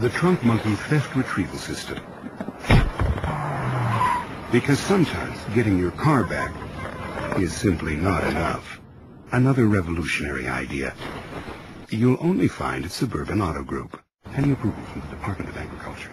the Trunk Monkey Theft Retrieval System. Because sometimes getting your car back is simply not enough. Another revolutionary idea. You'll only find at Suburban Auto Group. Any approval from the Department of Agriculture.